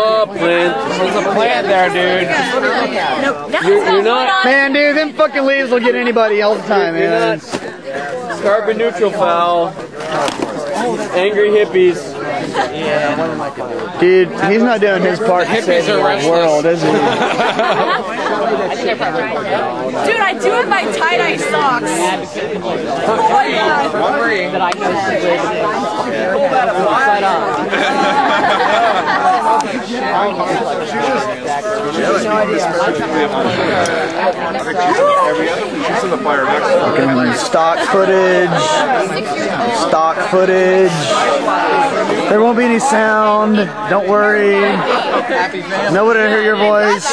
Oh, plant. There's a plant there, dude. You're, you're not. Man, dude, them fucking leaves will get anybody all the time, You're man. not. Carbon neutral foul. Angry hippies. Yeah. Dude, he's not doing his part to save the world, is he? Dude, I do have my tie-dye socks. Oh my god. She's in the fire next Fucking stock footage. Stock footage. There won't be any sound. Don't worry. Nobody will hear your voice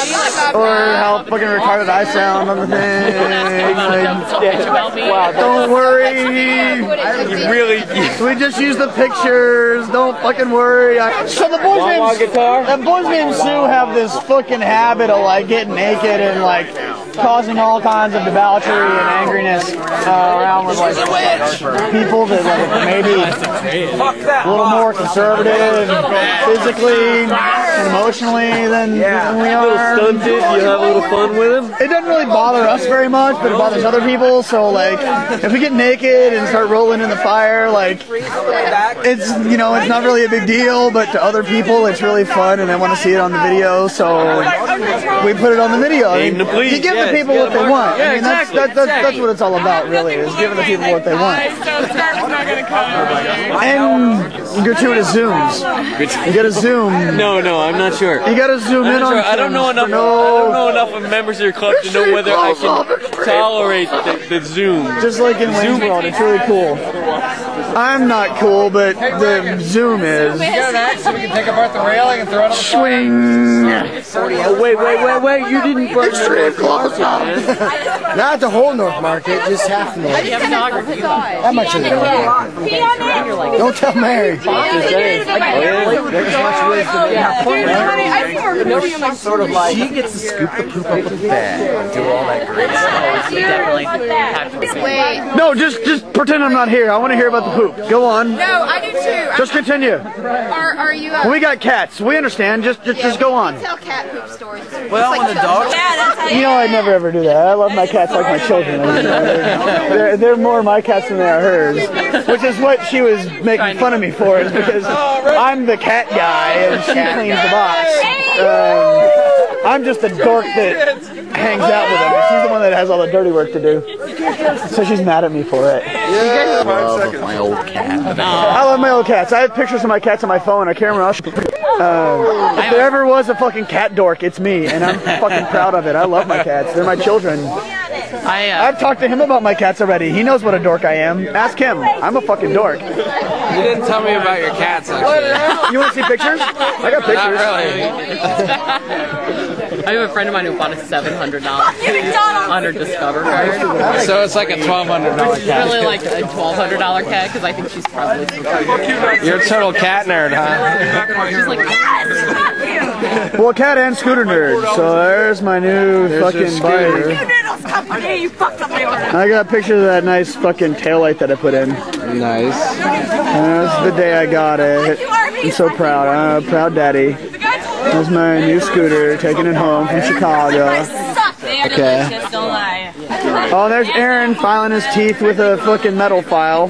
or how fucking retarded I sound on the thing. Like, don't worry. Really? We just use the pictures. Don't fucking worry. I- So the boys Wah-wah named guitar? the boys named Sue have this fucking habit of like getting naked and like causing all kinds of debauchery and angriness uh, around with like people that like maybe a little more conservative physically and emotionally than, than we A little are. stunted. You have a little fun with him. It doesn't really bother us very much, but it bothers other people. So like, if we get naked and start rolling in the fire, like, it's you know it's not really a big deal, but to other people it's really fun and they want to see it on the video. So we put it on the video. I mean, you give yeah, the people you what they want. yeah, I mean, that's, that, that's, that's what it's all about, really, is giving the people what they want. So Scarlett's not gonna come. And gratuitous zooms. You gotta zoom. No, no, I'm not sure. You gotta zoom in not on. sure. I don't know enough. for I don't know enough of members of your club to know whether I can tolerate the, the zoom. Just like in Zoom World, it's really cool. I'm not cool, but the zoom is. Get an axe so we can take apart the railing and throw it on the Swing. Oh, wait, wait, wait, wait! You didn't burn Extreme close up. Not the whole North Market, just half the North. How much is it? Pee on it. Don't tell Mary. Oh, sort of like. She gets to scoop the poop up with the bag and do all that great stuff. Wait. No, just just pretend I'm not here. I want to hear about the poop. Go on. No, I do too. Just continue. Are, are you uh, We got cats. We understand. Just just, just go on. tell cat poop stories? Well, when the dog Yeah, You know, I'd never ever do that. I love my cats like my children. I mean, they're, they're more my cats than they are hers, which is what she was making fun of me for. Is because I'm the cat guy and she cleans the box. Um, I'm just a dork that hangs out with them. She's the one that has all the dirty work to do. So she's mad at me for it. I love my old cat. I love my old cats. I have pictures of my cats on my phone. I can't remember. Uh, if there ever was a fucking cat dork, it's me, and I'm fucking proud of it. I love my cats. They're my children. I, uh, I've talked to him about my cats already. He knows what a dork I am. Ask him. I'm a fucking dork. You didn't tell me about your cats, actually. You want to see pictures? I got Not pictures. really. I have a friend of mine who bought a seven hundred dollars on her Discover card. So it's like a twelve hundred dollar It's cat. really like a twelve hundred dollar cat because I think she's probably You're a total cat nerd, huh? she's like yes. Well, cat and scooter nerd. So there's my new fucking scooter. Bike. Noodles company, you fucked up my order. I got a picture of that nice fucking taillight that I put in. Nice. Uh, this is the day I got it. I'm so proud. I'm a proud daddy. There's my new scooter, taking it home from Chicago. Suck. They are Okay. delicious, don't lie. Oh, there's Aaron filing his teeth with a fucking metal file,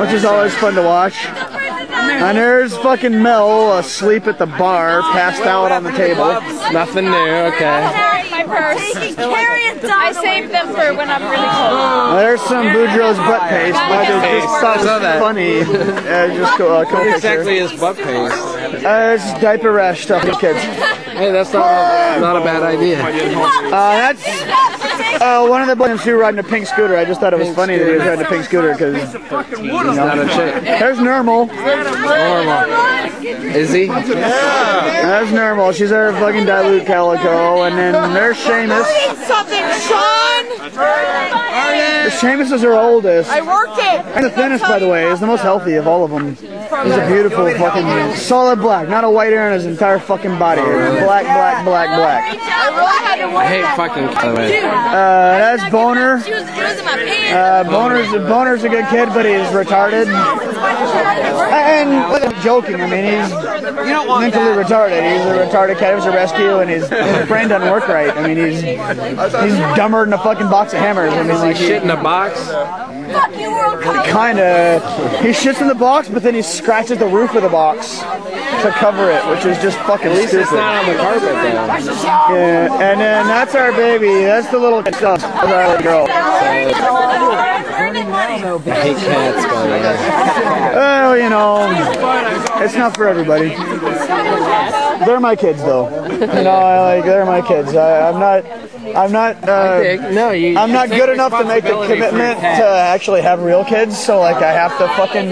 which is always fun to watch. And there's fucking Mel asleep at the bar, passed out on the table. Nothing new. Okay. my purse. I saved them for when I'm really cold. There's some Boudreaux's butt paste, which is just thought that. funny. Uh, just cool, uh, cool What picture. exactly is butt paste? Uh, it's diaper rash stuff for kids. Hey, that's not not a bad idea. Uh, that's uh, one of the boys who riding a pink scooter. I just thought it was funny that he was riding a pink scooter because Not a chick. there's Normal. Normal. Is he? There's Normal. She's our fucking dilute calico, and then there's Seamus. Something, Sean! Seamus is her oldest. I worked it! And the thinnest, by the way, is the most healthy of all of them. He's a beautiful fucking solid black, not a white hair in his entire fucking body. Black, black, black, black. I really had to I hate fucking. By. Uh, that's Boner. She was, it was in my pants. Uh, Boner's Boner's a good kid, but he's retarded. And I'm joking. I mean, he's mentally retarded. He's a retarded cat. He was a rescue, and his, his brain doesn't work right. I mean, he's he's dumber than a fucking box of hammers. I mean, like Shit in a box. Fuck you, World Cup. kinda. He shits in the box, but then he scratches the roof of the box to cover it, which is just fucking stupid. It's not on the carpet though. Yeah, and then that's our baby. That's the little uh, stuff. That's our little. I hate cats, by the way. Well, you know, it's not for everybody. They're my kids, though. You know, I like they're my kids. I, I'm not. I'm not. Uh, No, you. I'm not good enough to make the responsibility for your commitment to actually have real kids. So like, I have to fucking